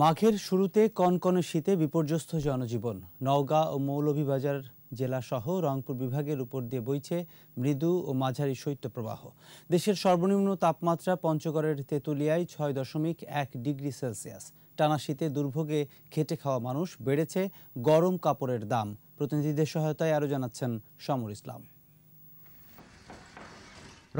মাঘের শুরুতে কনকনে শীতে বিপর্যস্ত জনজীবন। নওগাঁ ও মৌলভীবাজার জেলাসহ রংপুর বিভাগের উপর দিয়ে বইছে মৃদু ও মাঝারি শৈত্যপ্রবাহ। দেশের সর্বনিম্ন তাপমাত্রা পঞ্চগড়ের তেঁতুলিয়ায় ছয় দশমিক এক ডিগ্রি সেলসিয়াস। টানা শীতে দুর্ভোগে খেটে খাওয়া মানুষ বেড়েছে গরম কাপড়ের দাম। প্রতিনিধিদের সহায়তায় আরও জানাচ্ছেন সমর ইসলাম।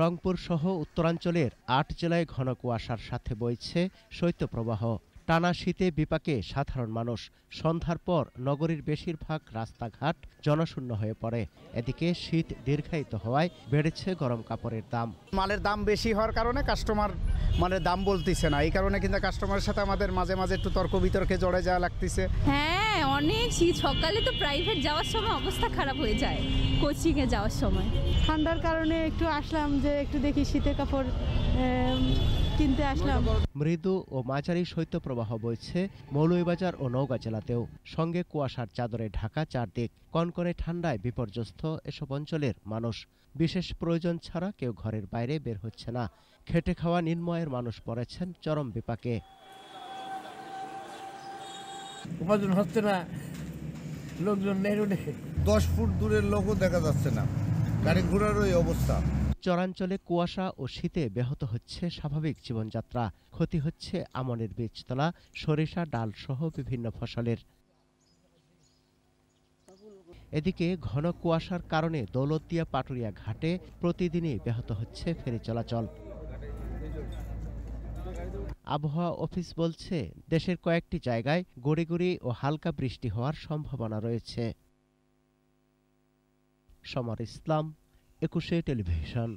রংপুর সহ উত্তরাঞ্চলের আট জেলায় ঘন কুয়াশার সাথে বইছে শৈত্যপ্রবাহ। টানা শীতে বিপাকে সাধারণ মানুষ। সন্ধ্যার পর নগরীর বেশিরভাগ রাস্তাঘাট জনশূন্য হয়ে পড়ে। এদিকে শীত দীর্ঘায়িত হওয়ায় বেড়েছে গরম কাপড়ের দাম। মালের দাম বেশি হওয়ার কারণে কাস্টমার মানে দাম বলতেছে না। এই কারণে কিন্তু কাস্টমারের সাথে আমাদের মাঝে মাঝে একটু তর্ক বিতর্কে জড়ে যাওয়া লাগতেছে। হ্যাঁ অনেক শীত সকালে তো প্রাইভেট যাওয়ার সময় অবস্থা খারাপ হয়ে যায় কোচিংয়ে যাওয়ার সময়। ঠান্ডার কারণে একটু আসলাম যে একটু দেখি শীতের কাপড় কিনতে আসলাম। মৃদু ও মাঝারি শৈত্যপ্রবাহ বইছে মৌলভীবাজার ও নওগাঁ জেলাতেও। সঙ্গে কুয়াশার চাদরে ঢাকা চারদিক কনকনে ঠান্ডায় বিপর্যস্ত এসব অঞ্চলের মানুষ। বিশেষ প্রয়োজন ছাড়া কেউ ঘরের বাইরে বের হচ্ছে না। খেটে খাওয়া নির্ময়ের মানুষ পড়েছেন চরম বিপাকে। উপার্জন হচ্ছে না লোকজন নেই রোডে দশ ফুট দূরের লোকও দেখা যাচ্ছে না। গাড়ি ঘোড়ারও এই অবস্থা। চরাঞ্চলে কুয়াশা ও শীতে ব্যাহত হচ্ছে স্বাভাবিক জীবনযাত্রা। ক্ষতি হচ্ছে আমনের বীজতলা সরিষা ডাল সহ বিভিন্ন ফসলের। এদিকে ঘন কুয়াশার কারণে দৌলতদিয়া পাটুরিয়া ঘাটে প্রতিদিনই ব্যাহত হচ্ছে ফেরি চলাচল। আবহাওয়া অফিস বলছে, দেশের কয়েকটি জায়গায় গড়ে গড়ি ও হালকা বৃষ্টি হওয়ার সম্ভাবনা রয়েছে। সমর ইসলাম, একুশে টেলিভিশন।